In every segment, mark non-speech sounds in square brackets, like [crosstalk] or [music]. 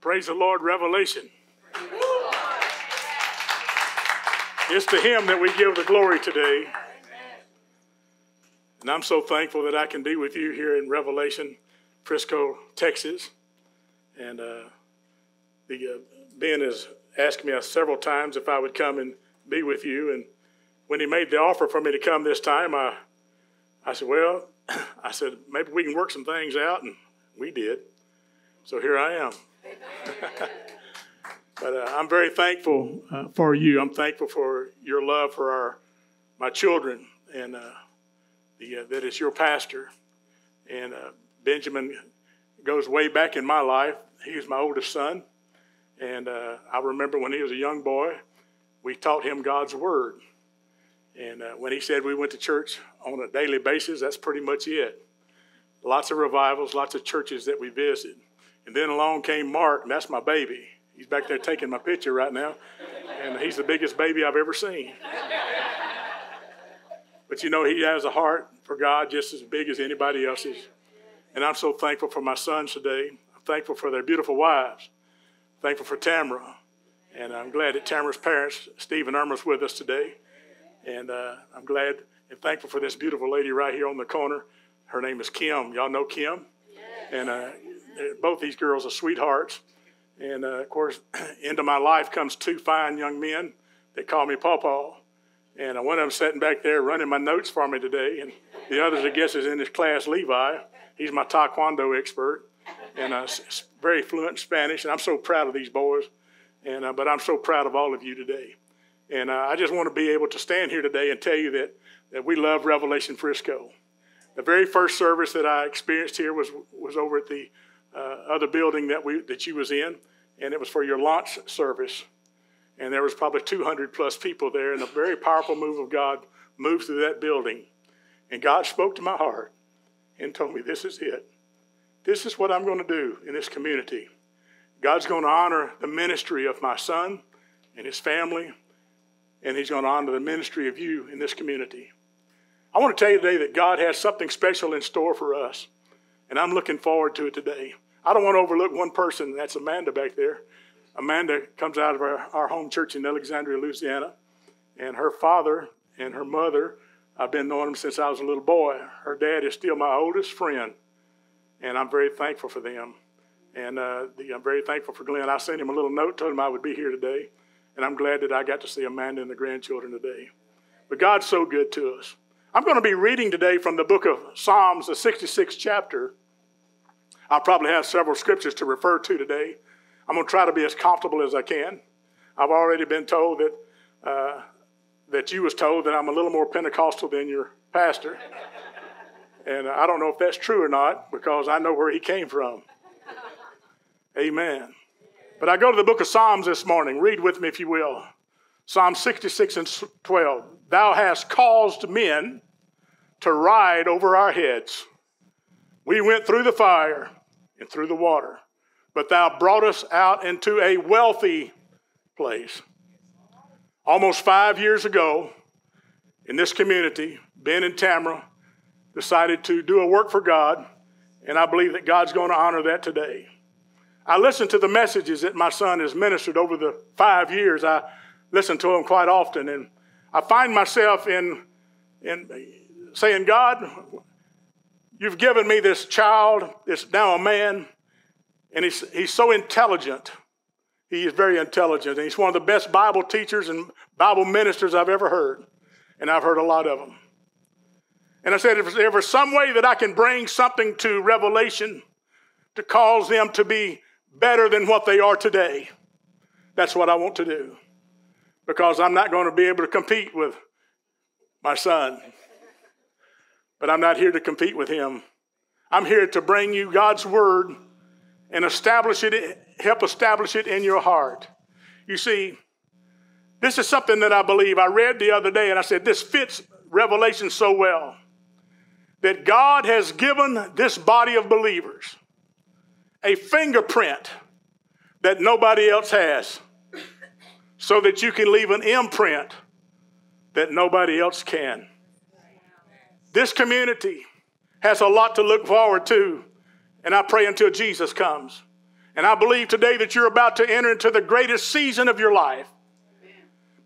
Praise the Lord, Revelation. It's to Him that we give the glory today. And I'm so thankful that I can be with you here in Revelation, Frisco, Texas. And uh, the, uh, Ben has asked me several times if I would come and be with you. And when he made the offer for me to come this time, I, I said, Well, [clears throat] I said, maybe we can work some things out. And we did. So here I am. But uh, I'm very thankful uh, for you. I'm thankful for your love for our my children and uh, the, uh, that is your pastor. And uh, Benjamin goes way back in my life. He was my oldest son. And uh, I remember when he was a young boy, we taught him God's Word. And when he said we went to church on a daily basis, that's pretty much it. Lots of revivals, lots of churches that we visited. And then along came Mark, and that's my baby. He's back there taking my picture right now, and he's the biggest baby I've ever seen. But you know, he has a heart for God just as big as anybody else's. And I'm so thankful for my sons today. I'm thankful for their beautiful wives. thankful for Tamara. And I'm glad that Tamara's parents, Steve and Irma's with us today. And uh, I'm glad and thankful for this beautiful lady right here on the corner. Her name is Kim. Y'all know Kim? Yes. And uh, both these girls are sweethearts. And uh, of course, [clears throat] into my life comes two fine young men that call me Pawpaw. And one of them sitting back there running my notes for me today. And the other, I guess, is in his class, Levi. He's my Taekwondo expert and uh, very fluent Spanish. And I'm so proud of these boys. And, uh, but I'm so proud of all of you today. And uh, I just want to be able to stand here today and tell you that, that we love Revelation Frisco. The very first service that I experienced here was, was over at the uh, Uh, other building that we that you was in, and it was for your launch service. And there was probably 200 plus people there, and a very powerful move of God moved through that building. And God spoke to my heart and told me, "This is it. This is what I'm going to do in this community. God's going to honor the ministry of my son and his family, and He's going to honor the ministry of you in this community." I want to tell you today that God has something special in store for us. And I'm looking forward to it today. I don't want to overlook one person, that's Amanda back there. Amanda comes out of our, our home church in Alexandria, Louisiana. And her father and her mother, I've been knowing them since I was a little boy. Her dad is still my oldest friend. And I'm very thankful for them. And uh, the, I'm very thankful for Glenn. I sent him a little note, told him I would be here today. And I'm glad that I got to see Amanda and the grandchildren today. But God's so good to us. I'm going to be reading today from the book of Psalms, the 66th chapter. I'll probably have several scriptures to refer to today. I'm going to try to be as comfortable as I can. I've already been told that uh, that you was told that I'm a little more Pentecostal than your pastor, and I don't know if that's true or not because I know where he came from. Amen. But I go to the book of Psalms this morning. Read with me if you will. Psalm 66 and 12. Thou hast caused men to ride over our heads. We went through the fire and through the water, but thou brought us out into a wealthy place. Almost five years ago, in this community, Ben and Tamara decided to do a work for God, and I believe that God's going to honor that today. I listened to the messages that my son has ministered over the five years. I listen to them quite often, and I find myself in, in saying, God, you've given me this child, this now a man, and he's, he's so intelligent. He is very intelligent, and he's one of the best Bible teachers and Bible ministers I've ever heard, and I've heard a lot of them. And I said, if there's some way that I can bring something to Revelation to cause them to be better than what they are today, that's what I want to do because I'm not going to be able to compete with my son. But I'm not here to compete with him. I'm here to bring you God's word and establish it, help establish it in your heart. You see, this is something that I believe. I read the other day and I said, this fits Revelation so well that God has given this body of believers a fingerprint that nobody else has so that you can leave an imprint that nobody else can. This community has a lot to look forward to, and I pray until Jesus comes. And I believe today that you're about to enter into the greatest season of your life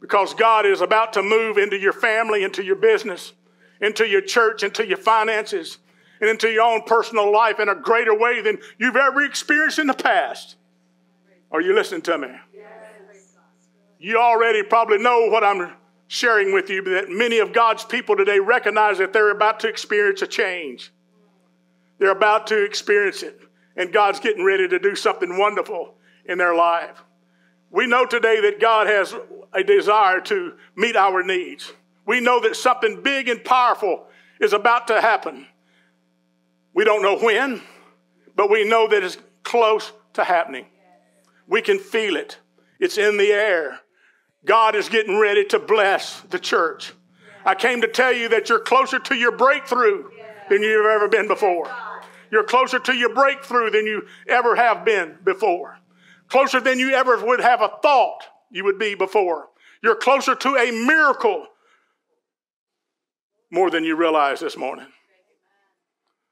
because God is about to move into your family, into your business, into your church, into your finances, and into your own personal life in a greater way than you've ever experienced in the past. Are you listening to me? You already probably know what I'm sharing with you that many of God's people today recognize that they're about to experience a change. They're about to experience it, and God's getting ready to do something wonderful in their life. We know today that God has a desire to meet our needs. We know that something big and powerful is about to happen. We don't know when, but we know that it's close to happening. We can feel it, it's in the air. God is getting ready to bless the church. I came to tell you that you're closer to your breakthrough than you've ever been before. You're closer to your breakthrough than you ever have been before. Closer than you ever would have a thought you would be before. You're closer to a miracle more than you realize this morning.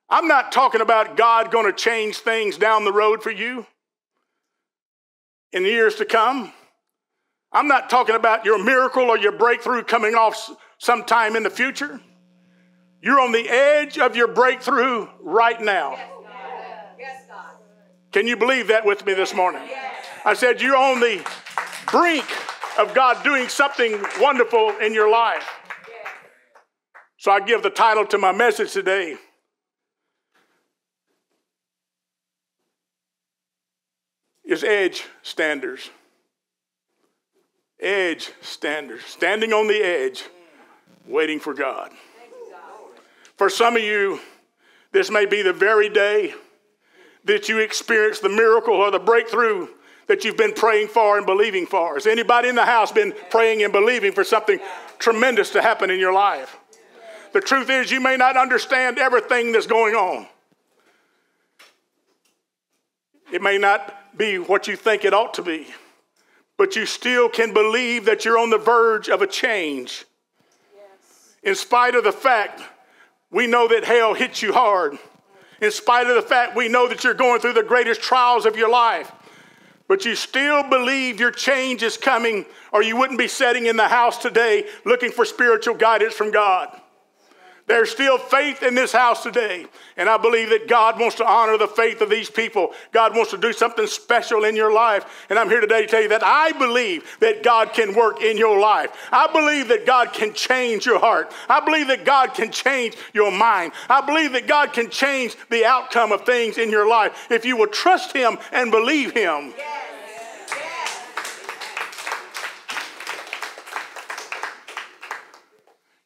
I'm not talking about God going to change things down the road for you in the years to come. I'm not talking about your miracle or your breakthrough coming off sometime in the future. You're on the edge of your breakthrough right now. Can you believe that with me this morning? I said, You're on the brink of God doing something wonderful in your life. So I give the title to my message today. Is edge standers. Edge standers. Standing on the edge, waiting for God. For some of you, this may be the very day that you experience the miracle or the breakthrough that you've been praying for and believing for? Has anybody in the house been praying and believing for something tremendous to happen in your life? The truth is, you may not understand everything that's going on. It may not be what you think it ought to be, but you still can believe that you're on the verge of a change. In spite of the fact we know that hell hits you hard, in spite of the fact we know that you're going through the greatest trials of your life, but you still believe your change is coming, or you wouldn't be sitting in the house today looking for spiritual guidance from God. There's still faith in this house today. And I believe that God wants to honor the faith of these people. God wants to do something special in your life. And I'm here today to tell you that I believe that God can work in your life. I believe that God can change your heart. I believe that God can change your mind. I believe that God can change the outcome of things in your life if you will trust Him and believe Him. Yeah.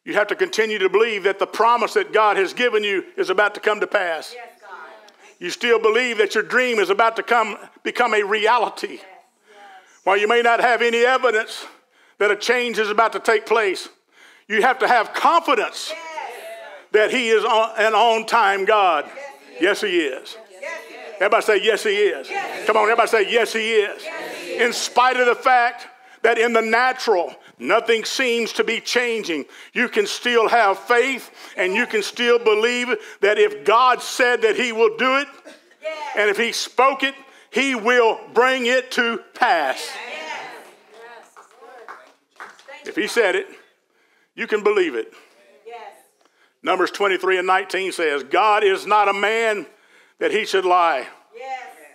You have to continue to believe that the promise that God has given you is about to come to pass. Yes, you still believe that your dream is about to come become a reality. Yes, yes. While you may not have any evidence that a change is about to take place, you have to have confidence that He is an on time God. Yes, He is. Everybody say, Yes, He is. Come on, everybody say, Yes, He is. In spite of the fact that in the natural, nothing seems to be changing. You can still have faith and you can still believe that if God said that He will do it, and if He spoke it, He will bring it to pass. If He said it, you can believe it. Numbers 23 and 19 says, God is not a man that he should lie,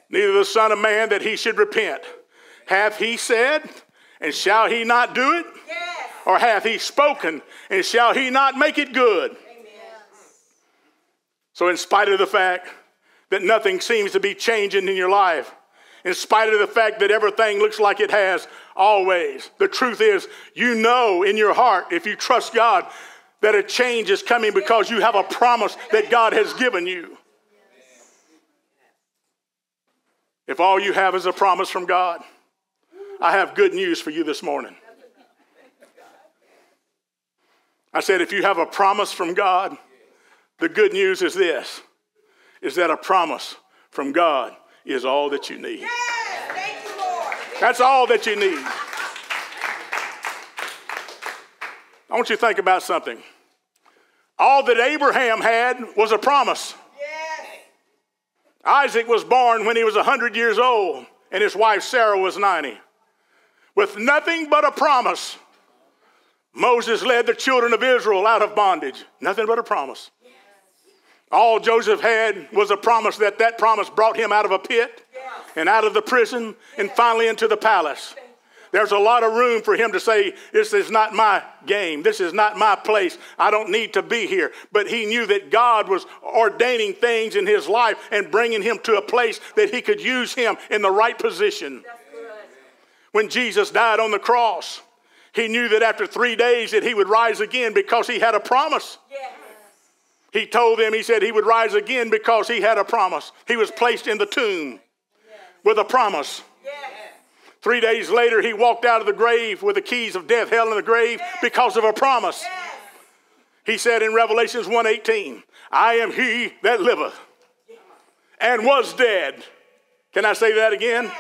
neither the Son of Man that he should repent. Hath he said, and shall he not do it? Yes. Or hath he spoken, and shall he not make it good? Amen. So, in spite of the fact that nothing seems to be changing in your life, in spite of the fact that everything looks like it has always, the truth is, you know in your heart, if you trust God, that a change is coming because you have a promise that God has given you. If all you have is a promise from God, I have good news for you this morning. I said, if you have a promise from God, the good news is this is that a promise from God is all that you need. Yes, you, That's all that you need. I want you to think about something. All that Abraham had was a promise. Yes. Isaac was born when he was 100 years old, and his wife Sarah was 90. With nothing but a promise, Moses led the children of Israel out of bondage. Nothing but a promise. All Joseph had was a promise that that promise brought him out of a pit and out of the prison and finally into the palace. There's a lot of room for him to say, This is not my game. This is not my place. I don't need to be here. But he knew that God was ordaining things in his life and bringing him to a place that he could use him in the right position. When Jesus died on the cross, he knew that after three days that he would rise again because he had a promise. He told them, he said he would rise again because he had a promise. He was placed in the tomb with a promise. Three days later, he walked out of the grave with the keys of death, hell, and the grave because of a promise. He said in Revelations 1:18, I am he that liveth and was dead. Can I say that again?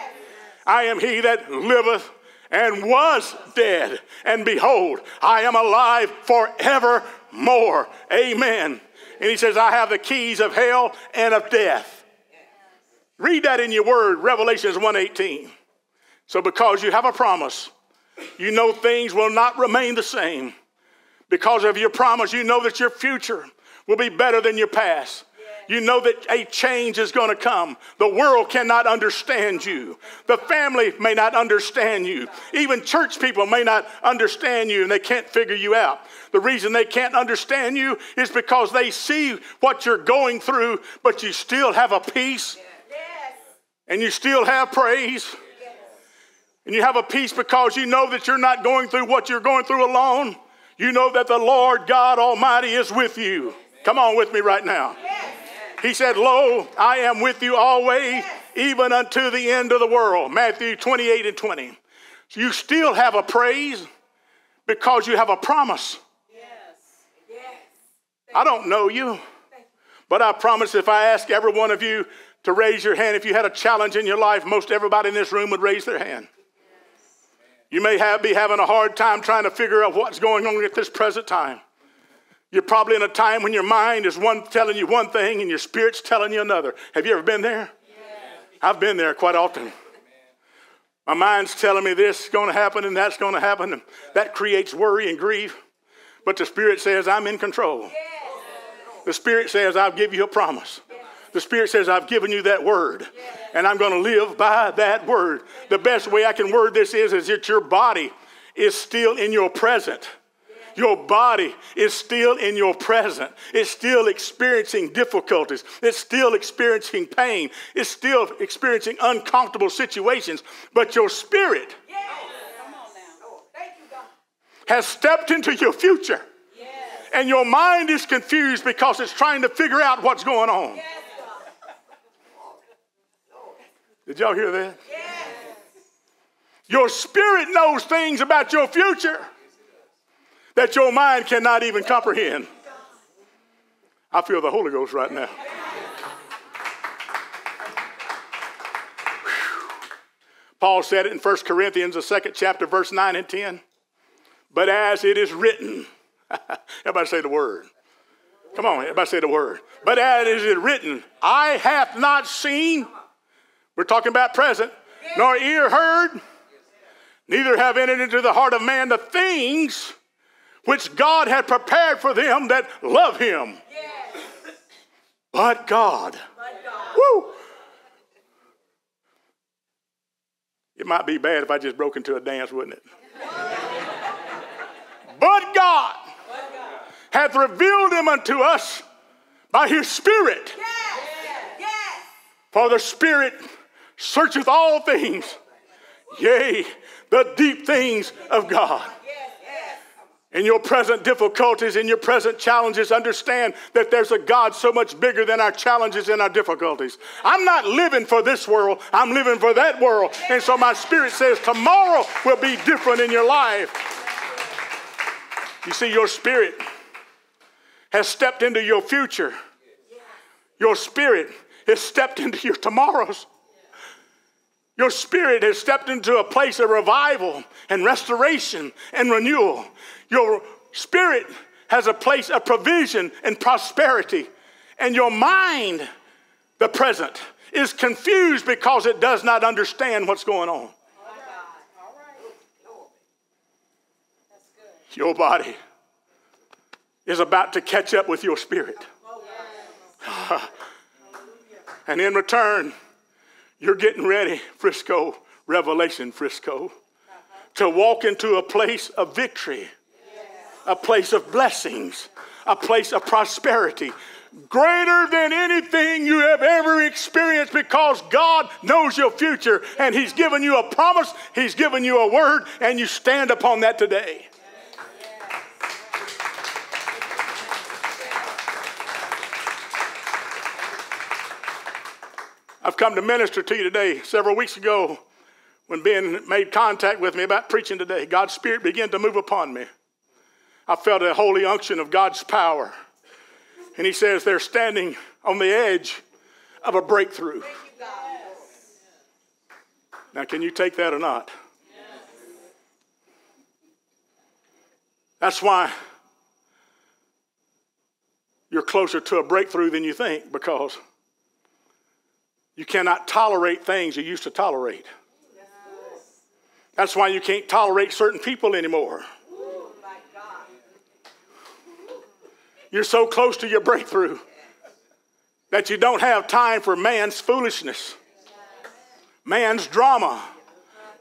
I am he that liveth and was dead. And behold, I am alive forevermore. Amen. And he says, I have the keys of hell and of death. Read that in your word, Revelations 1:18. So, because you have a promise, you know things will not remain the same. Because of your promise, you know that your future will be better than your past. You know that a change is going to come. The world cannot understand you. The family may not understand you. Even church people may not understand you and they can't figure you out. The reason they can't understand you is because they see what you're going through, but you still have a peace and you still have praise and you have a peace because you know that you're not going through what you're going through alone. You know that the Lord God Almighty is with you. Come on with me right now. He said, Lo, I am with you always, even unto the end of the world. Matthew 28 and 20. So you still have a praise because you have a promise. yes I don't know you, but I promise if I ask every one of you to raise your hand, if you had a challenge in your life, most everybody in this room would raise their hand. You may have, be having a hard time trying to figure out what's going on at this present time. You're probably in a time when your mind is one telling you one thing and your spirit's telling you another. Have you ever been there? I've been there quite often. My mind's telling me this is going to happen and that's going to happen. And that creates worry and grief. But the Spirit says, I'm in control. The Spirit says, I'll give you a promise. The Spirit says, I've given you that word, and I'm going to live by that word. The best way I can word this is, is that your body is still in your present. Your body is still in your present. It's still experiencing difficulties. It's still experiencing pain. It's still experiencing uncomfortable situations. But your spirit has stepped into your future. And your mind is confused because it's trying to figure out what's going on. Did y'all hear that? Your spirit knows things about your future that your mind cannot even comprehend. I feel the Holy Ghost right now. Paul said it in 1 Corinthians, the second chapter, verse 9 and 10. But as it is written, [laughs] everybody say the word. Come on, everybody say the word. But as it is written, I have not seen we're talking about present, nor ear heard, neither have entered into the heart of man the things which God had prepared for them that love him. Yes. But God. But God. Woo! It might be bad if I just broke into a dance, wouldn't it? [laughs] but God hath revealed him unto us by his Spirit. Yes. Yes. For the Spirit searcheth all things, yea, the deep things of God. In your present difficulties, in your present challenges, understand that there's a God so much bigger than our challenges and our difficulties. I'm not living for this world, I'm living for that world. And so my spirit says tomorrow will be different in your life. You see, your spirit has stepped into your future, your spirit has stepped into your tomorrows. Your spirit has stepped into a place of revival and restoration and renewal. Your spirit has a place of provision and prosperity. And your mind the present, is confused because it does not understand what's going on. Your body is about to catch up with your spirit. [laughs] and in return, you're getting ready, Frisco, Revelation Frisco, to walk into a place of victory, a place of blessings, a place of prosperity, greater than anything you have ever experienced because God knows your future and He's given you a promise, He's given you a word, and you stand upon that today. I've come to minister to you today. Several weeks ago, when Ben made contact with me about preaching today, God's Spirit began to move upon me. I felt a holy unction of God's power. And he says they're standing on the edge of a breakthrough. Now, can you take that or not? That's why you're closer to a breakthrough than you think because you cannot tolerate things you used to tolerate. That's why you can't tolerate certain people anymore. You're so close to your breakthrough that you don't have time for man's foolishness, man's drama,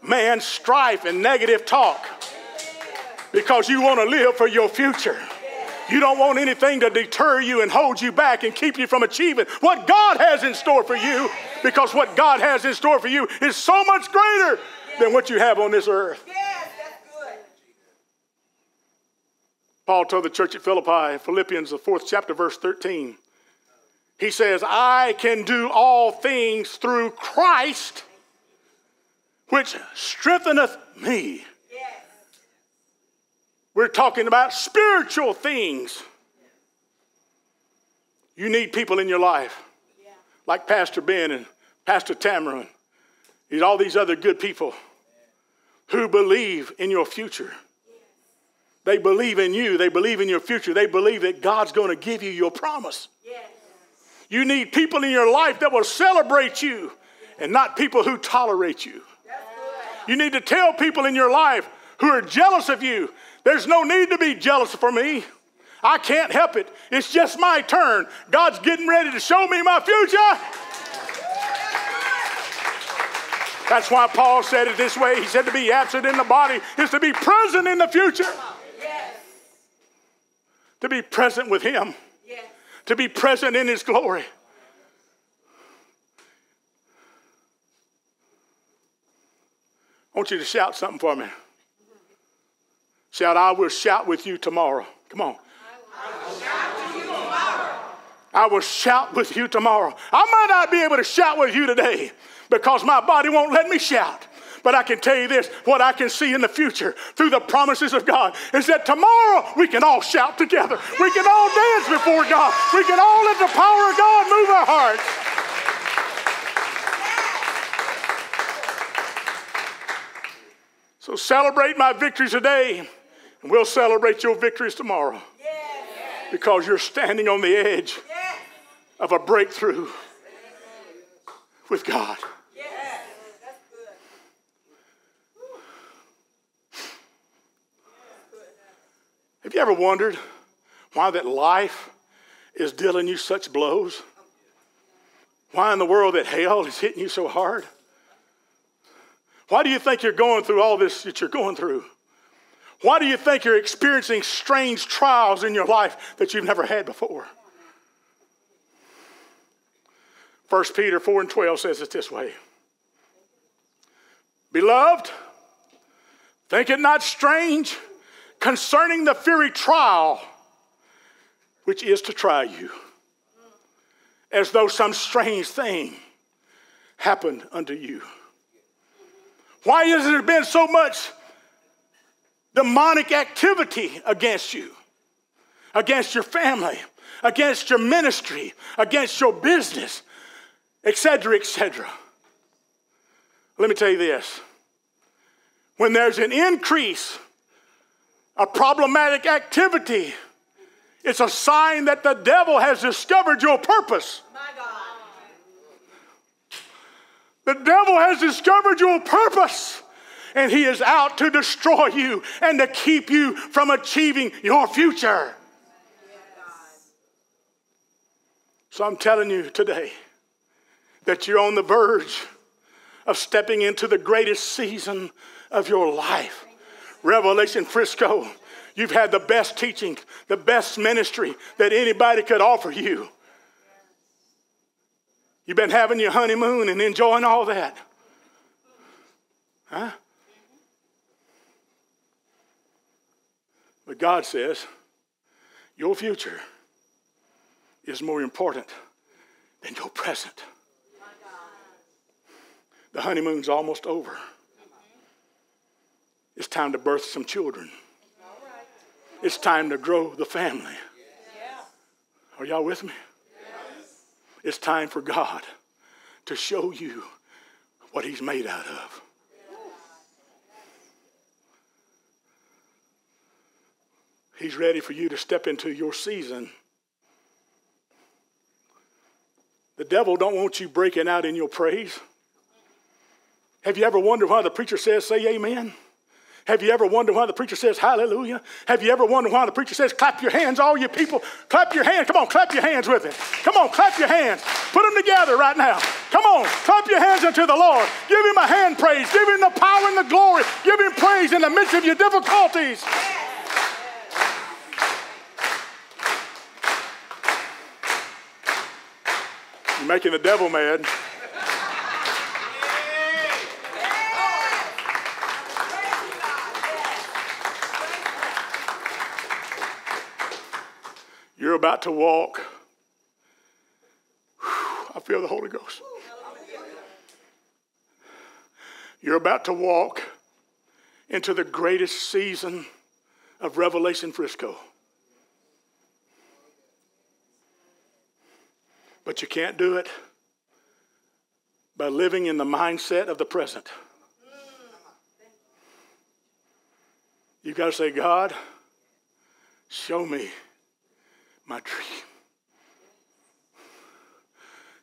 man's strife, and negative talk because you want to live for your future. You don't want anything to deter you and hold you back and keep you from achieving what God has in store for you because what God has in store for you is so much greater than what you have on this earth. Paul told the church at Philippi, Philippians, the fourth chapter, verse 13. He says, I can do all things through Christ, which strengtheneth me. Yes. We're talking about spiritual things. You need people in your life, yeah. like Pastor Ben and Pastor Tamara, and all these other good people who believe in your future. They believe in you. They believe in your future. They believe that God's going to give you your promise. Yes. You need people in your life that will celebrate you and not people who tolerate you. You need to tell people in your life who are jealous of you, there's no need to be jealous for me. I can't help it. It's just my turn. God's getting ready to show me my future. That's why Paul said it this way. He said to be absent in the body is to be present in the future to be present with Him, yes. to be present in His glory. I want you to shout something for me. Shout, I will shout with you tomorrow. Come on. I will shout with you tomorrow. I will shout with you tomorrow. I might not be able to shout with you today because my body won't let me shout. But I can tell you this what I can see in the future through the promises of God is that tomorrow we can all shout together. We can all dance before God. We can all let the power of God move our hearts. So celebrate my victories today, and we'll celebrate your victories tomorrow. Because you're standing on the edge of a breakthrough with God. Ever wondered why that life is dealing you such blows? Why in the world that hell is hitting you so hard? Why do you think you're going through all this that you're going through? Why do you think you're experiencing strange trials in your life that you've never had before? 1 Peter 4 and 12 says it this way Beloved, think it not strange concerning the fiery trial which is to try you, as though some strange thing happened unto you. Why has there been so much demonic activity against you, against your family, against your ministry, against your business, etc., etc.? Let me tell you this when there's an increase a problematic activity. It's a sign that the devil has discovered your purpose. The devil has discovered your purpose and he is out to destroy you and to keep you from achieving your future. So I'm telling you today that you're on the verge of stepping into the greatest season of your life. Revelation Frisco, you've had the best teaching, the best ministry that anybody could offer you. You've been having your honeymoon and enjoying all that. Huh? But God says, your future is more important than your present. The honeymoon's almost over. It's time to birth some children. It's time to grow the family. Are y'all with me? It's time for God to show you what He's made out of. He's ready for you to step into your season. The devil don't want you breaking out in your praise. Have you ever wondered why the preacher says, say amen? Have you ever wondered why the preacher says hallelujah? Have you ever wondered why the preacher says clap your hands, all you people? Clap your hands. Come on, clap your hands with him. Come on, clap your hands. Put them together right now. Come on, clap your hands unto the Lord. Give him a hand praise. Give him the power and the glory. Give him praise in the midst of your difficulties. You're making the devil mad. You're about to walk. I feel the Holy Ghost. You're about to walk into the greatest season of Revelation Frisco. But you can't do it by living in the mindset of the present. You've got to say, God, show me my dream.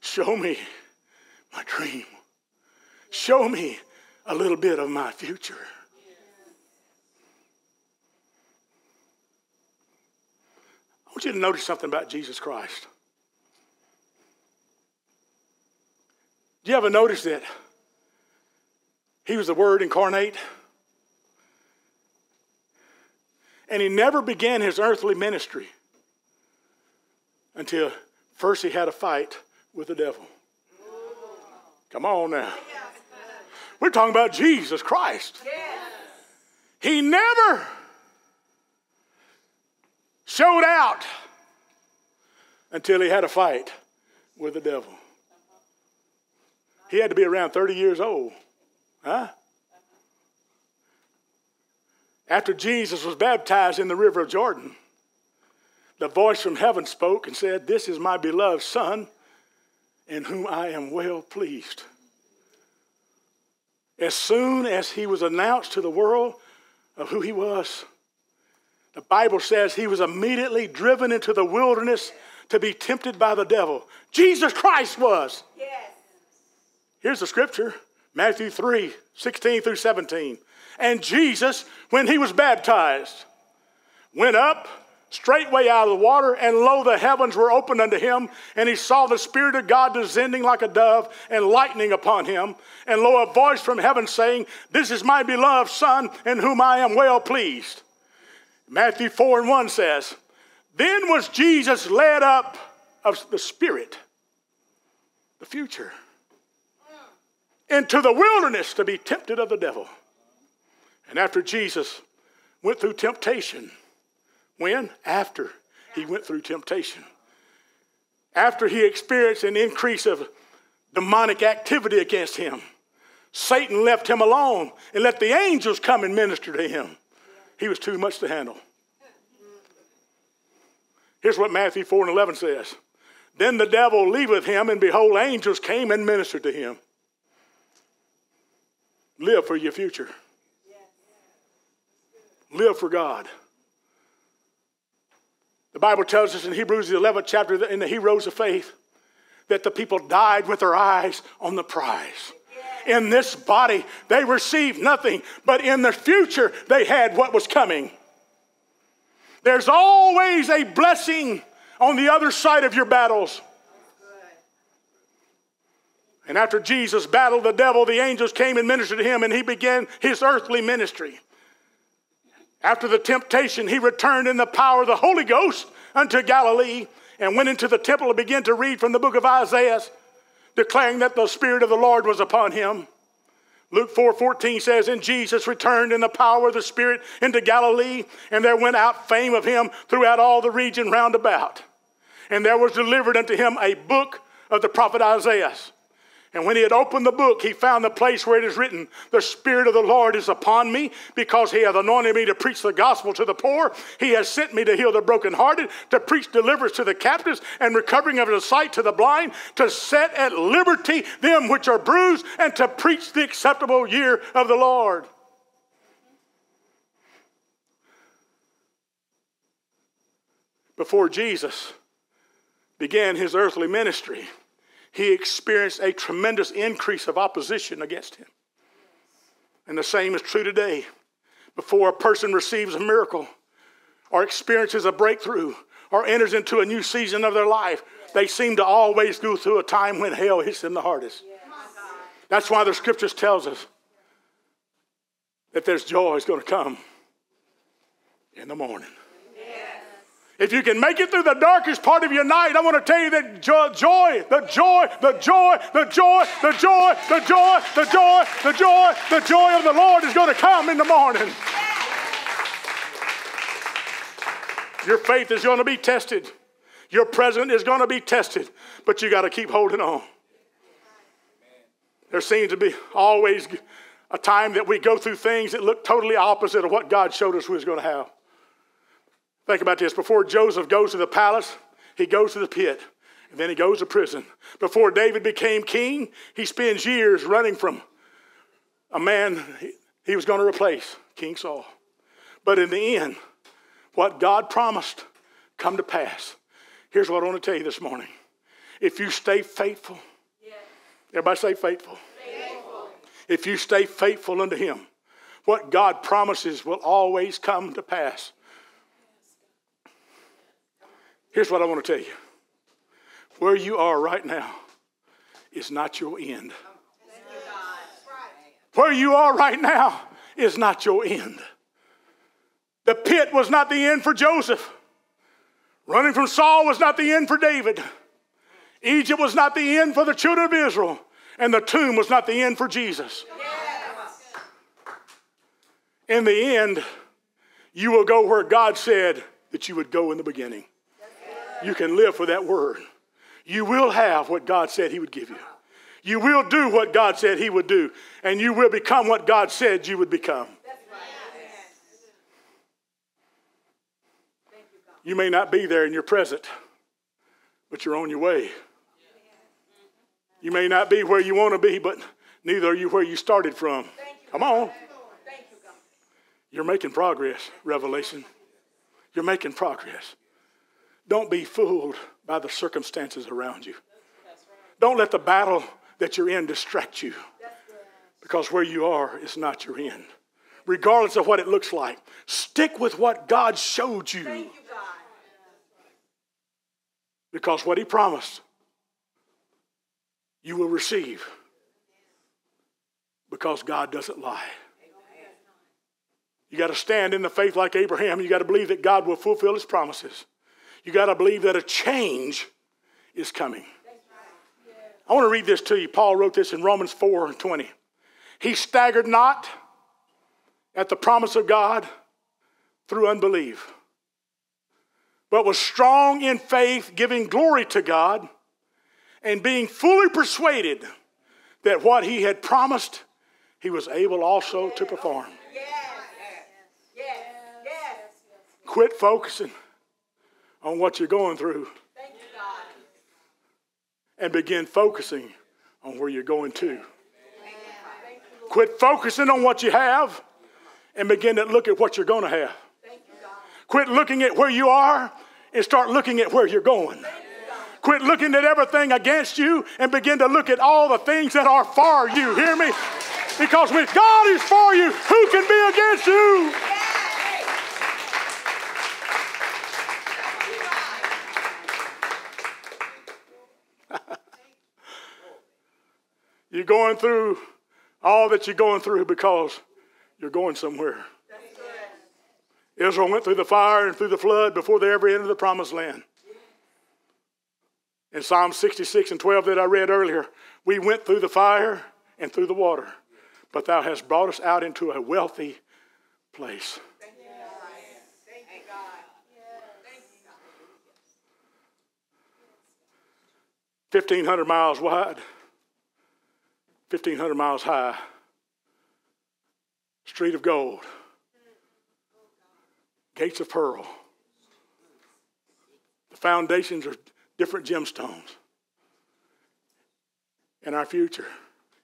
Show me my dream. Show me a little bit of my future. I want you to notice something about Jesus Christ. Do you ever notice that he was the Word incarnate? And he never began his earthly ministry until first he had a fight with the devil. Come on now. We're talking about Jesus Christ. He never showed out until he had a fight with the devil. He had to be around 30 years old. Huh? After Jesus was baptized in the river of Jordan, the voice from heaven spoke and said, This is my beloved Son, in whom I am well pleased. As soon as he was announced to the world of who he was, the Bible says he was immediately driven into the wilderness to be tempted by the devil. Jesus Christ was. Yes. Here's the scripture Matthew 3 16 through 17. And Jesus, when he was baptized, went up straightway out of the water, and lo, the heavens were opened unto him, and he saw the Spirit of God descending like a dove and lightning upon him. And lo, a voice from heaven saying, This is my beloved Son, in whom I am well pleased. Matthew 4 and 1 says, Then was Jesus led up of the Spirit, the future into the wilderness to be tempted of the devil. And after Jesus went through temptation, when? After he went through temptation. After he experienced an increase of demonic activity against him, Satan left him alone and let the angels come and minister to him. He was too much to handle. Here's what Matthew 4 and 11 says Then the devil leaveth him, and behold, angels came and ministered to him. Live for your future. Live for God. The Bible tells us in Hebrews, the 11th chapter, in the heroes of faith, that the people died with their eyes on the prize. in this body, they received nothing, but in the future, they had what was coming. There's always a blessing on the other side of your battles. And after Jesus battled the devil, the angels came and ministered to him, and he began his earthly ministry. After the temptation, he returned in the power of the Holy Ghost unto Galilee and went into the temple and began to read from the book of Isaiah, declaring that the Spirit of the Lord was upon him. Luke 4 14 says, And Jesus returned in the power of the Spirit into Galilee, and there went out fame of him throughout all the region round about. And there was delivered unto him a book of the prophet Isaiah. And when he had opened the book, he found the place where it is written, The Spirit of the Lord is upon me, because he hath anointed me to preach the gospel to the poor. He has sent me to heal the brokenhearted, to preach deliverance to the captives, and recovering of the sight to the blind, to set at liberty them which are bruised, and to preach the acceptable year of the Lord. Before Jesus began his earthly ministry, he experienced a tremendous increase of opposition against him. And the same is true today. Before a person receives a miracle or experiences a breakthrough or enters into a new season of their life, they seem to always go through a time when hell hits them the hardest. That's why the scriptures tells us that there's joy is going to come in the morning. If you can make it through the darkest part of your night, I want to tell you that joy, joy, the joy, the joy, the joy, the joy, the joy, the joy, the joy, the joy of the Lord is going to come in the morning. Your faith is going to be tested. Your present is going to be tested, but you got to keep holding on. There seems to be always a time that we go through things that look totally opposite of what God showed us we was going to have. Think about this. Before Joseph goes to the palace, he goes to the pit, and then he goes to prison. Before David became king, he spends years running from a man he was going to replace, King Saul. But in the end, what God promised come to pass. Here's what I want to tell you this morning. If you stay faithful, everybody say faithful. faithful. If you stay faithful unto him, what God promises will always come to pass. Here's what I want to tell you where you are right now is not your end. Where you are right now is not your end. The pit was not the end for Joseph. Running from Saul was not the end for David. Egypt was not the end for the children of Israel. And the tomb was not the end for Jesus. In the end, you will go where God said that you would go in the beginning you can live for that word. You will have what God said He would give you. You will do what God said He would do, and you will become what God said you would become. You may not be there in your present, but you're on your way. You may not be where you want to be, but neither are you where you started from. Come on. You're making progress, Revelation. You're making progress. Don't be fooled by the circumstances around you. Don't let the battle that you're in distract you because where you are is not your end. Regardless of what it looks like, stick with what God showed you. Because what He promised, you will receive. Because God doesn't lie. You got to stand in the faith like Abraham. You got to believe that God will fulfill His promises you got to believe that a change is coming. I want to read this to you. Paul wrote this in Romans 4 20. He staggered not at the promise of God through unbelief, but was strong in faith, giving glory to God, and being fully persuaded that what he had promised, he was able also to perform. Quit focusing on what you're going through and begin focusing on where you're going to. Quit focusing on what you have and begin to look at what you're going to have. Quit looking at where you are and start looking at where you're going. Quit looking at everything against you and begin to look at all the things that are for you. Hear me? Because when God is for you, who can be against you? You're going through all that you're going through because you're going somewhere. Israel went through the fire and through the flood before they ever entered the promised land. In Psalm 66 and 12 that I read earlier, we went through the fire and through the water, but thou hast brought us out into a wealthy place. Fifteen hundred miles wide, fifteen hundred miles high, street of gold gates of pearl. The foundations are different gemstones. And our future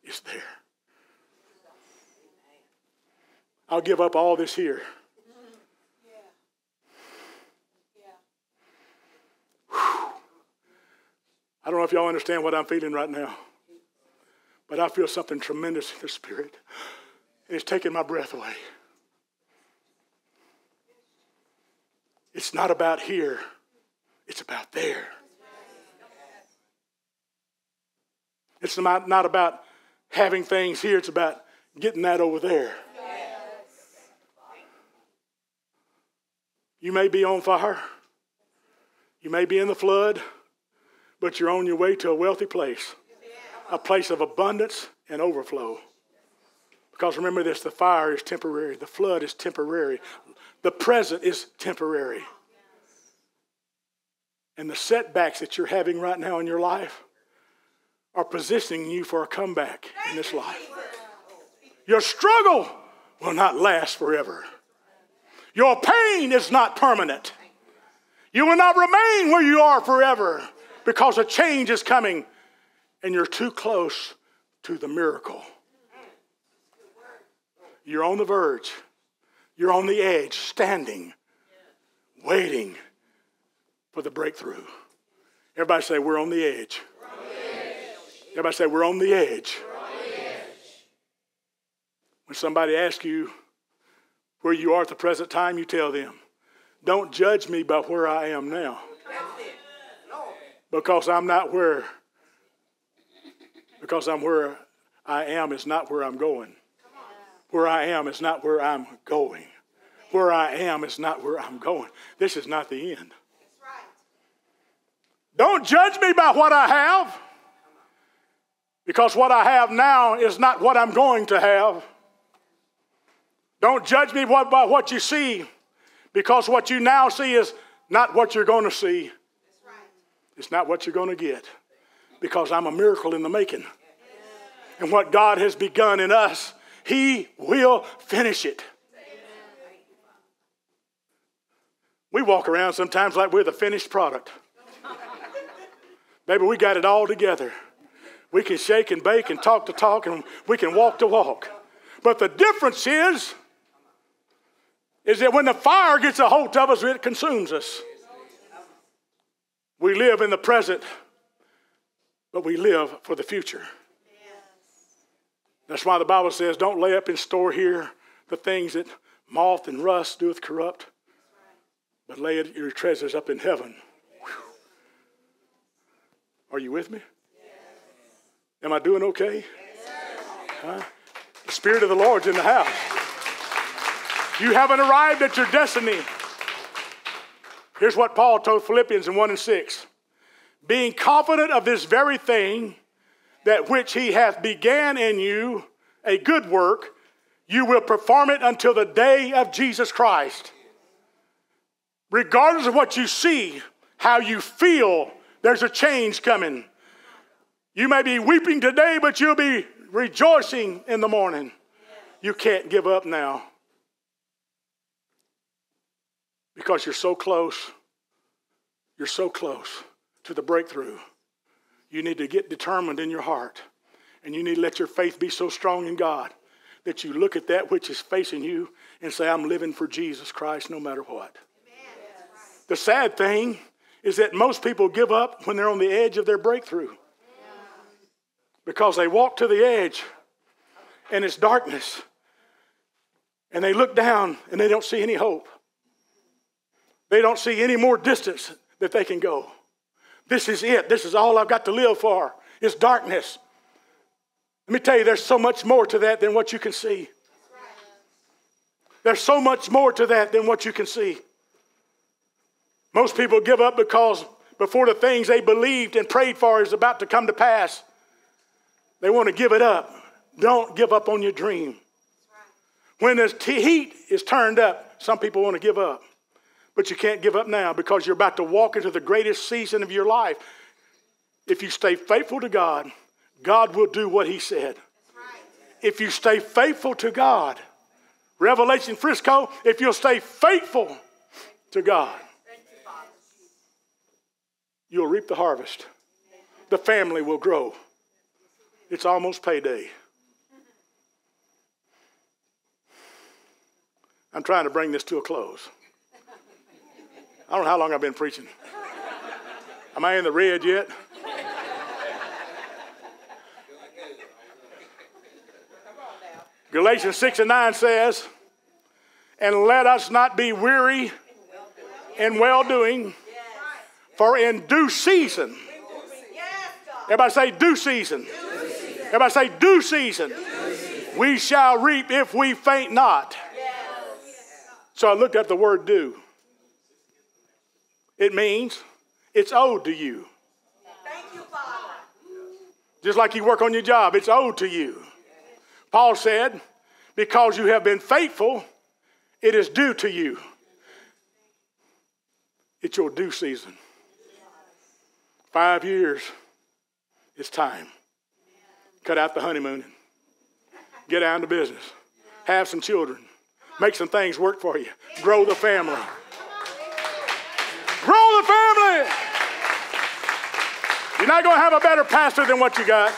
is there. I'll give up all this here. I don't know if y'all understand what I'm feeling right now, but I feel something tremendous in the spirit. It's taking my breath away. It's not about here, it's about there. It's not, not about having things here, it's about getting that over there. You may be on fire, you may be in the flood, but you're on your way to a wealthy place, a place of abundance and overflow. Because remember this the fire is temporary, the flood is temporary, the present is temporary. And the setbacks that you're having right now in your life are positioning you for a comeback in this life. Your struggle will not last forever. Your pain is not permanent. You will not remain where you are forever because a change is coming and you're too close to the miracle. You're on the verge. You're on the edge, standing, waiting for the breakthrough. Everybody say, We're on the edge. Everybody say, We're. On the edge. When somebody asks you where you are at the present time, you tell them, Don't judge me by where I am now. Because I'm not where, because I'm where I am is not where I'm going. Where I am is not where I'm going. Where I am is not where I'm going. This is not the end. Don't judge me by what I have, because what I have now is not what I'm going to have. Don't judge me by what you see, because what you now see is not what you're going to see. It's not what you're going to get, because I'm a miracle in the making. And what God has begun in us, he will finish it. We walk around sometimes like we're the finished product. Baby, we got it all together. We can shake and bake and talk to talk and we can walk to walk. But the difference is, is that when the fire gets a hold of us, it consumes us. We live in the present, but we live for the future. That's why the Bible says, Don't lay up in store here the things that moth and rust doeth corrupt, but lay your treasures up in heaven. Are you with me? Am I doing okay? Huh? The Spirit of the Lord's in the house. You haven't arrived at your destiny. Here's what Paul told Philippians in 1 and 6 Being confident of this very thing, that which he hath began in you a good work, you will perform it until the day of Jesus Christ. Regardless of what you see, how you feel, there's a change coming. You may be weeping today, but you'll be rejoicing in the morning. You can't give up now because you're so close. You're so close to the breakthrough. You need to get determined in your heart. And you need to let your faith be so strong in God that you look at that which is facing you and say, I'm living for Jesus Christ no matter what. Amen. The sad thing is that most people give up when they're on the edge of their breakthrough because they walk to the edge and it's darkness and they look down and they don't see any hope. They don't see any more distance that they can go. This is it. This is all I've got to live for. It's darkness. Let me tell you, there's so much more to that than what you can see. There's so much more to that than what you can see. Most people give up because before the things they believed and prayed for is about to come to pass, they want to give it up. Don't give up on your dream. When the heat is turned up, some people want to give up. But you can't give up now because you're about to walk into the greatest season of your life. If you stay faithful to God, God will do what He said. If you stay faithful to God, Revelation Frisco, if you'll stay faithful to God, you'll reap the harvest. The family will grow. It's almost payday. I'm trying to bring this to a close. I don't know how long I've been preaching. Am I in the red yet? Galatians 6 and 9 says, And let us not be weary in well doing, for in due season, everybody say, due season. Everybody say, due season. We shall reap if we faint not. So I looked at the word due. It means it's owed to you. Thank you, Father. Just like you work on your job, it's owed to you. Paul said, because you have been faithful, it is due to you. It's your due season. Five years, it's time. Cut out the honeymoon. Get down to business. Have some children. Make some things work for you. Grow the family. Grow the family. You're not going to have a better pastor than what you got.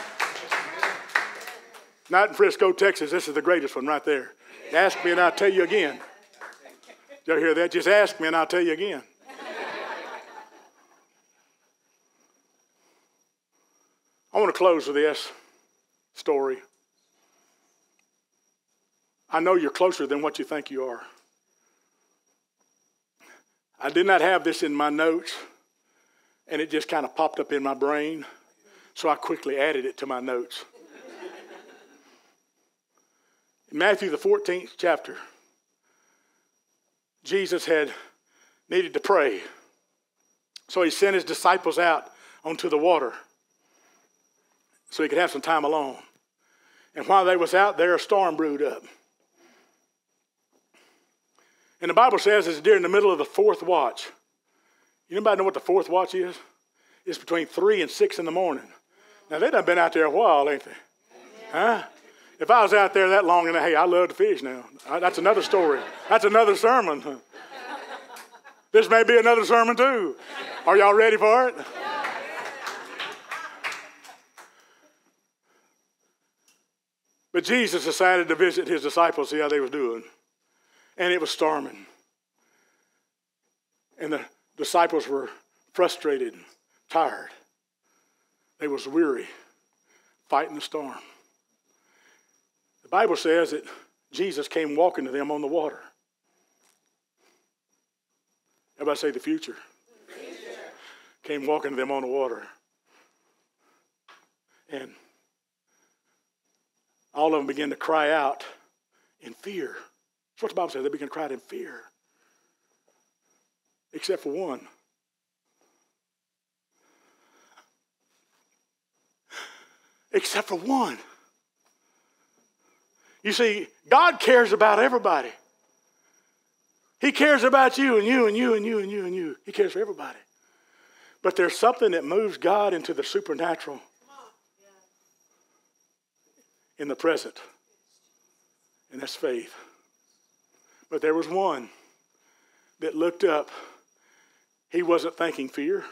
Not in Frisco, Texas. This is the greatest one right there. Ask me and I'll tell you again. You hear that? Just ask me and I'll tell you again. I want to close with this story. I know you're closer than what you think you are. I did not have this in my notes, and it just kind of popped up in my brain, so I quickly added it to my notes. in Matthew, the 14th chapter, Jesus had needed to pray. So he sent his disciples out onto the water so he could have some time alone. And while they was out there, a storm brewed up. And the Bible says it's during the middle of the fourth watch. You anybody know what the fourth watch is? It's between three and six in the morning. Now they done been out there a while, ain't they? Huh? If I was out there that long, and hey, I love to fish now. Uh, that's another story. That's another sermon. [laughs] This may be another sermon too. Are y'all ready for it? But Jesus decided to visit his disciples, see how they was doing. And it was storming. And the disciples were frustrated, tired. They was weary, fighting the storm. The Bible says that Jesus came walking to them on the water. Everybody say the future. future. Came walking to them on the water. And all of them began to cry out in fear. That's what the Bible says. They began to cry out in fear. Except for one. Except for one. You see, God cares about everybody. He cares about you and you and you and you and you and you. He cares for everybody. But there's something that moves God into the supernatural in the present, and that's faith. But there was one that looked up. He wasn't thinking fear.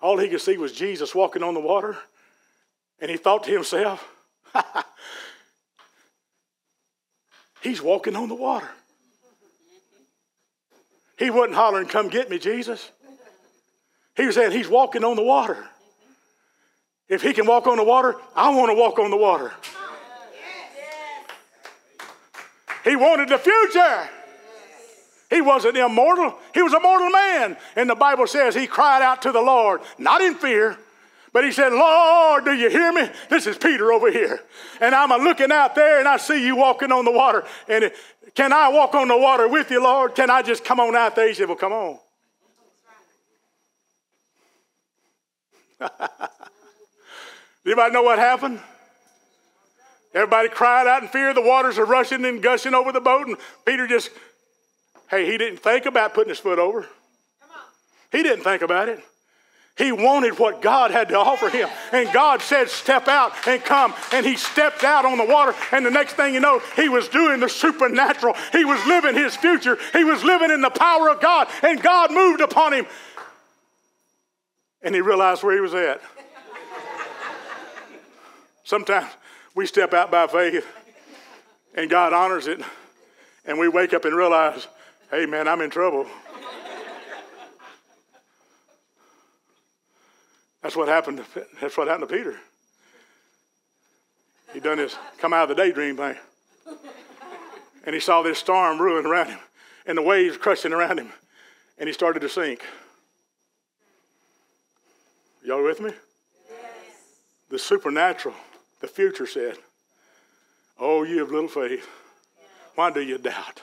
All he could see was Jesus walking on the water, and he thought to himself, [laughs] He's walking on the water. He wasn't hollering, Come get me, Jesus. He was saying he's walking on the water. If he can walk on the water, I want to walk on the water. He wanted the future. He wasn't immortal, he was a mortal man. And the Bible says he cried out to the Lord, not in fear, but he said, Lord, do you hear me? This is Peter over here. And I'm looking out there and I see you walking on the water. And can I walk on the water with you, Lord? Can I just come on out there? He said, Well, come on. [laughs] Anybody know what happened? Everybody cried out in fear. The waters are rushing and gushing over the boat. And Peter just, hey, he didn't think about putting his foot over. He didn't think about it. He wanted what God had to offer him. And God said, Step out and come. And he stepped out on the water. And the next thing you know, he was doing the supernatural. He was living his future. He was living in the power of God. And God moved upon him. And he realized where he was at. Sometimes we step out by faith and God honors it. And we wake up and realize, hey, man, I'm in trouble. That's what happened. To, that's what happened to Peter. He done this come out of the daydream thing, and he saw this storm brewing around him, and the waves crushing around him, and he started to sink. Y'all with me? Yes. The supernatural, the future said, "Oh, you have little faith. Why do you doubt?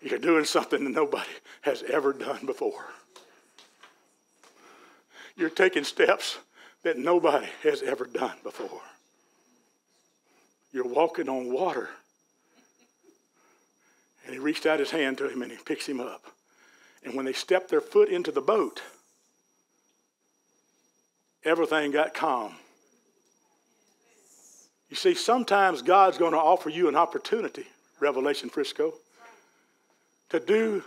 You're doing something that nobody has ever done before." You're taking steps that nobody has ever done before. You're walking on water. And he reached out his hand to him and he picks him up. And when they stepped their foot into the boat, everything got calm. You see, sometimes God's going to offer you an opportunity, Revelation Frisco, to do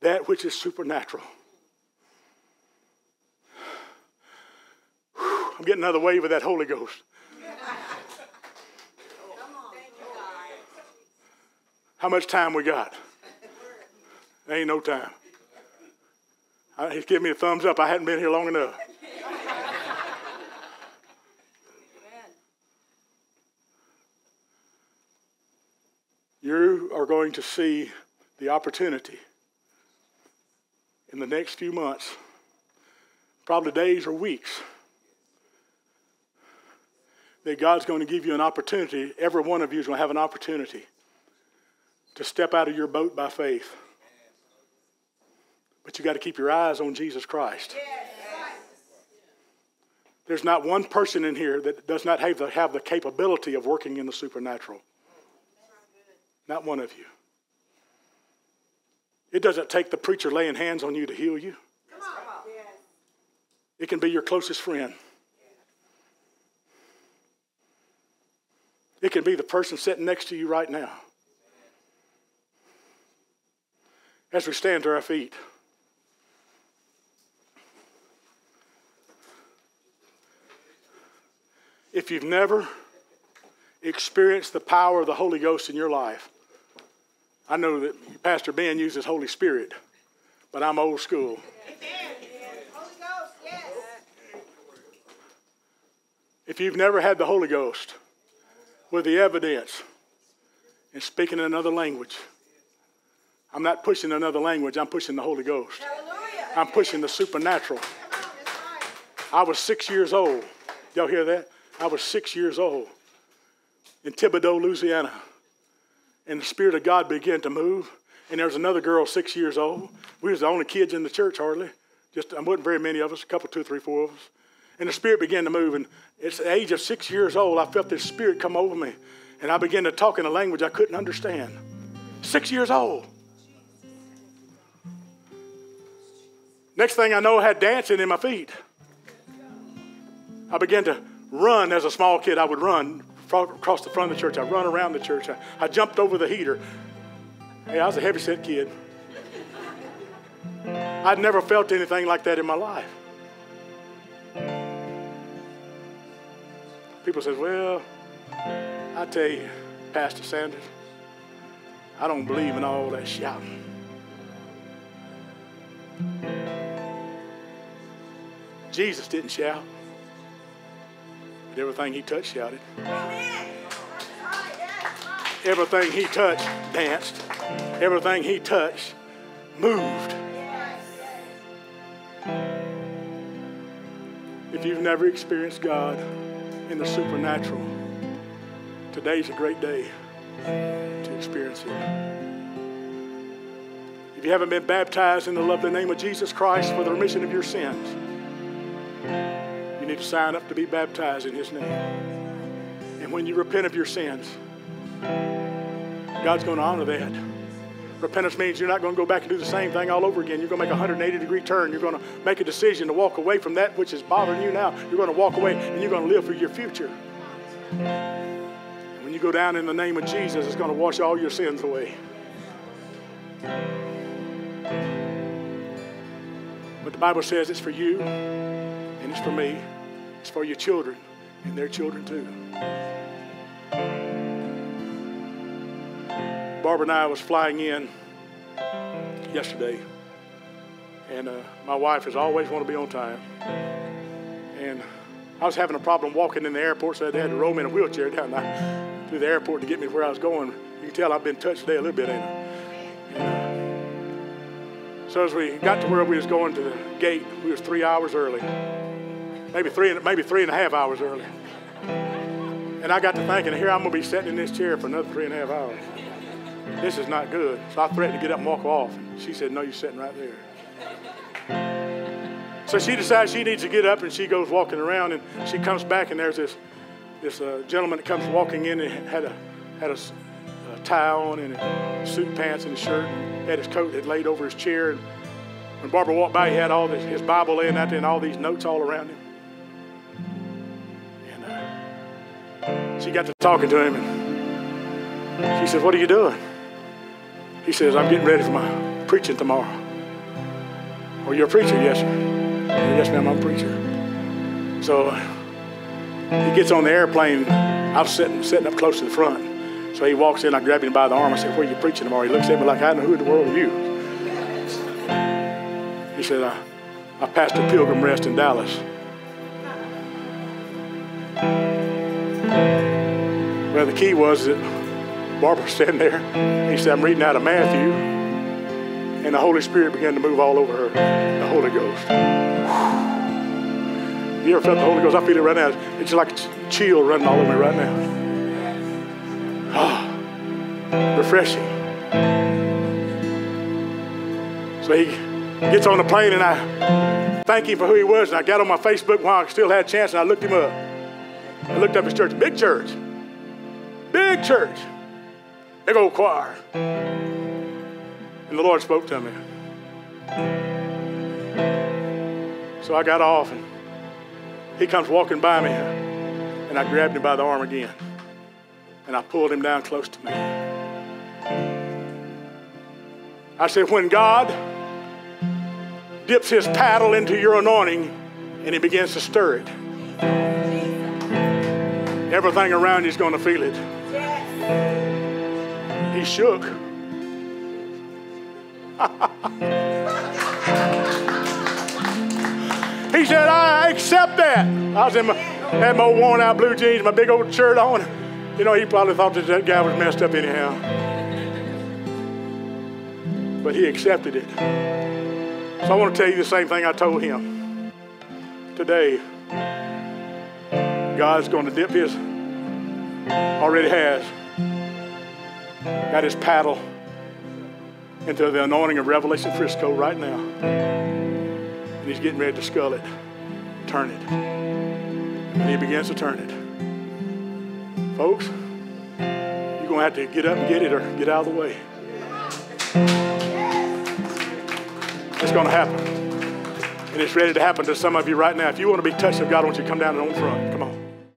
that which is supernatural. I'm getting another wave of that Holy Ghost. How much time we got? Ain't no time. He's giving me a thumbs up. I hadn't been here long enough. You are going to see the opportunity in the next few months, probably days or weeks that God's going to give you an opportunity. Every one of you is going to have an opportunity to step out of your boat by faith. But you got to keep your eyes on Jesus Christ. There's not one person in here that does not have the, have the capability of working in the supernatural. Not one of you. It doesn't take the preacher laying hands on you to heal you. It can be your closest friend. It can be the person sitting next to you right now. As we stand to our feet, if you've never experienced the power of the Holy Ghost in your life, I know that Pastor Ben uses Holy Spirit, but I'm old school. If you've never had the Holy Ghost, with the evidence and speaking in another language. I'm not pushing another language, I'm pushing the Holy Ghost. Hallelujah. I'm pushing the supernatural. I was six years old. Y'all hear that? I was six years old in Thibodaux, Louisiana. And the Spirit of God began to move. And there was another girl, six years old. We was the only kids in the church, hardly. Just, there wasn't very many of us, a couple, two, three, four of us. And the Spirit began to move. And it's the age of six years old, I felt this Spirit come over me. And I began to talk in a language I couldn't understand. Six years old. Next thing I know, I had dancing in my feet. I began to run as a small kid. I would run across the front of the church. I'd run around the church. I, I jumped over the heater. Hey, I was a heavy set kid. I'd never felt anything like that in my life. People said, well, I tell you, Pastor Sanders, I don't believe in all that shouting. Jesus didn't shout, but everything he touched shouted. Everything he touched danced. Everything he touched moved. If you've never experienced God in the supernatural, today's a great day to experience it. If you haven't been baptized in the lovely name of Jesus Christ for the remission of your sins, need to sign up to be baptized in His name. And when you repent of your sins, God's going to honor that. Repentance means you're not going to go back and do the same thing all over again. You're going to make a 180 degree turn. You're going to make a decision to walk away from that which is bothering you now. You're going to walk away and you're going to live for your future. When you go down in the name of Jesus, it's going to wash all your sins away. But the Bible says it's for you and it's for me. It's for your children and their children too. Barbara and I was flying in yesterday, and uh, my wife has always wanted to be on time. And I was having a problem walking in the airport, so they had to roll me in a wheelchair down through the airport to get me to where I was going. You can tell I've been touched today a little bit, ain't I? So as we got to where we was going to the gate, we was three hours early, maybe three, maybe three and a half hours early. And I got to thinking, here I'm gonna be sitting in this chair for another three and a half hours. This is not good. So I threatened to get up and walk off. And she said, no, you're sitting right there. So she decides she needs to get up and she goes walking around and she comes back and there's this this uh, gentleman that comes walking in and had a had a, a tie on and a suit pants and a shirt had his coat had laid over his chair. And when Barbara walked by, he had all this, his Bible laying out there and all these notes all around him. She got to talking to him, and she said, "What are you doing?" He says, "I'm getting ready for my preaching tomorrow." Well, you're a preacher, yes, sir." "Yes, ma'am, I'm a preacher." So uh, he gets on the airplane. I was sitting, sitting up close to the front. So he walks in, I grab him by the arm. I said, Where are you preaching tomorrow? He looks at me like, I don't know who in the world are you? He said, I, I pastor Pilgrim Rest in Dallas. Well, the key was that Barbara was sitting there. He said, I'm reading out of Matthew. And the Holy Spirit began to move all over her. The Holy Ghost. You ever felt the Holy Ghost? I feel it right now. It's just like a chill running all over me right now. Ah, refreshing. So he gets on the plane, and I thank him for who he was. And I got on my Facebook while I still had a chance, and I looked him up. I looked up his church, big church, big church, big old choir. And the Lord spoke to me. So I got off, and he comes walking by me, and I grabbed him by the arm again and I pulled him down close to me. I said, when God dips his paddle into your anointing and he begins to stir it, everything around you is going to feel it. He shook. he said, I accept that. I was in my, had my worn out blue jeans, my big old shirt on. You know, he probably thought that that guy was messed up anyhow. But he accepted it. So I want to tell you the same thing I told him. Today, God's going to dip his, already has, got his paddle into the anointing of Revelation Frisco right now. And he's getting ready to scull it, turn it. And he begins to turn it. Folks, you're going to have to get up and get it or get out of the way. It's going to happen. And it's ready to happen to some of you right now. If you want to be touched of God, I want you to come down and on front. Come on.